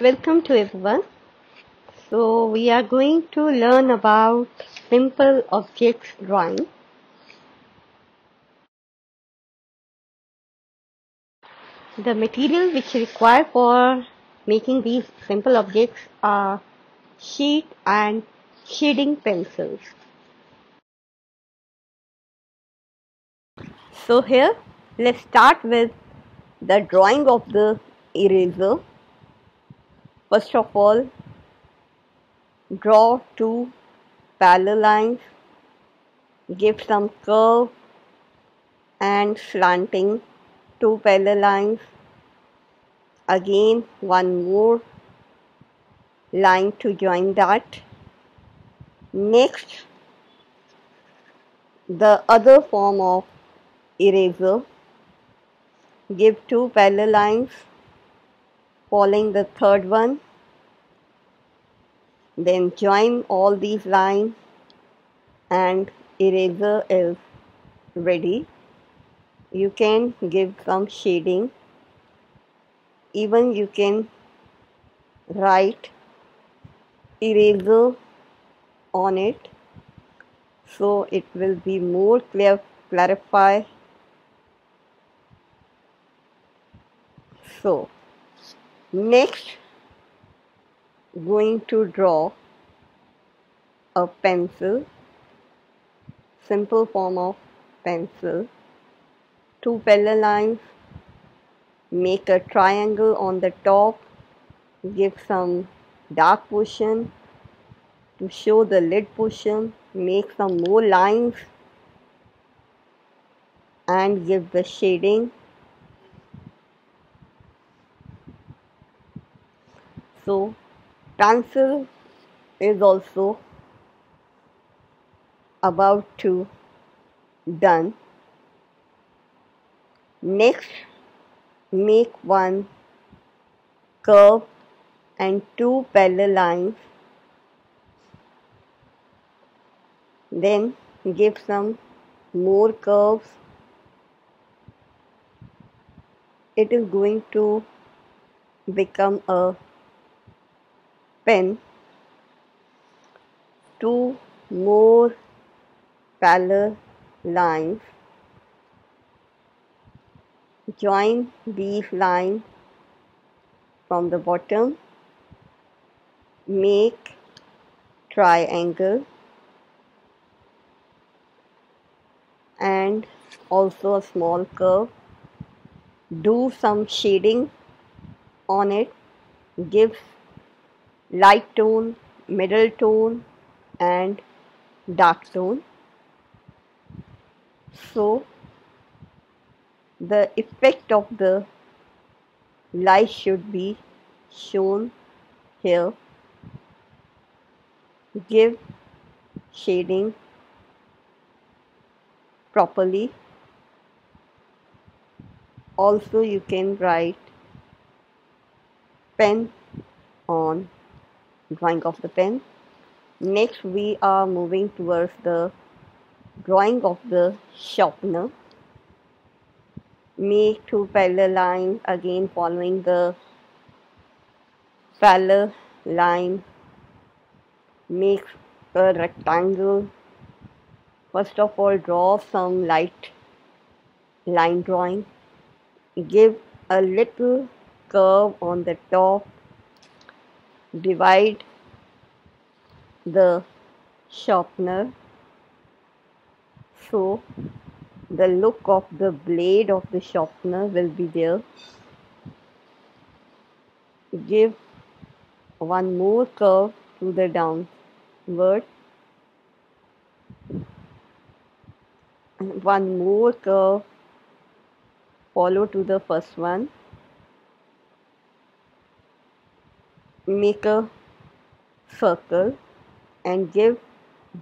Welcome to everyone. So we are going to learn about simple objects drawing. The material which require for making these simple objects are sheet and shading pencils. So here let's start with the drawing of the eraser First of all, draw two parallel lines, give some curve and slanting two parallel lines. Again, one more line to join that. Next, the other form of eraser. Give two parallel lines following the third one then join all these lines and eraser is ready. You can give some shading. Even you can write eraser on it so it will be more clear clarify. So Next, going to draw a pencil, simple form of pencil, two parallel lines, make a triangle on the top, give some dark portion to show the lid portion, make some more lines. And give the shading. So pencil is also about to done. Next make one curve and two parallel lines. Then give some more curves. It is going to become a pen. Two more parallel lines. Join these lines from the bottom. Make triangle. And also a small curve. Do some shading on it. Give light tone, middle tone and dark tone. So the effect of the light should be shown here. Give shading properly. Also you can write pen on drawing of the pen. Next we are moving towards the drawing of the sharpener. Make two parallel lines again following the parallel line. Make a rectangle. First of all draw some light line drawing. Give a little curve on the top divide the sharpener so the look of the blade of the sharpener will be there. Give one more curve to the downward. One more curve follow to the first one make a circle and give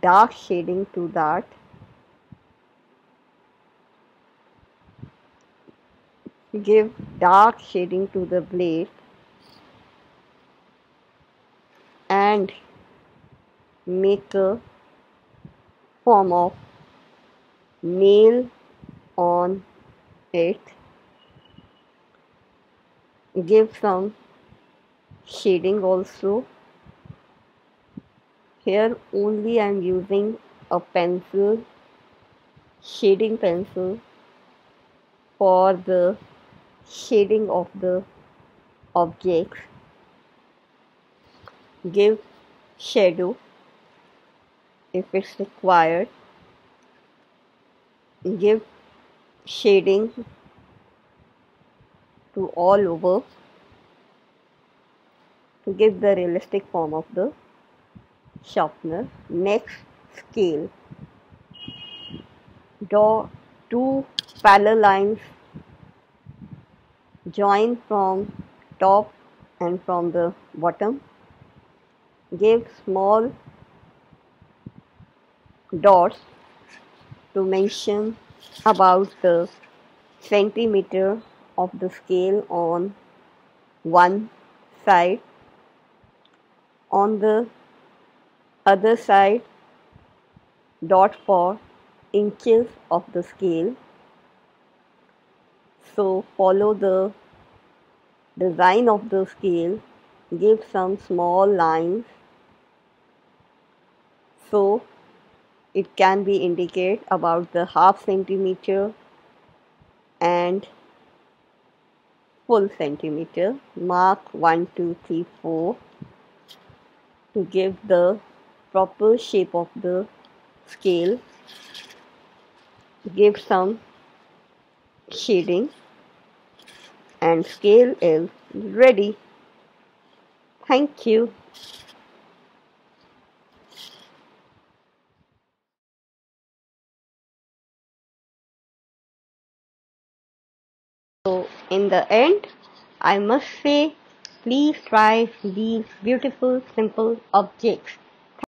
dark shading to that. Give dark shading to the blade. And make a form of nail on it. Give some shading also. Here only I am using a pencil shading pencil for the shading of the objects. Give shadow if it's required. Give shading to all over to give the realistic form of the sharpener next scale. Draw two parallel lines. Join from top and from the bottom. Give small dots to mention about the centimeter of the scale on one side on the other side dot for inches of the scale. So follow the design of the scale give some small lines. So it can be indicate about the half centimeter and full centimeter. Mark 1 2 3 4 to give the proper shape of the scale give some shading and scale is ready. Thank you. So in the end, I must say, please try these beautiful simple objects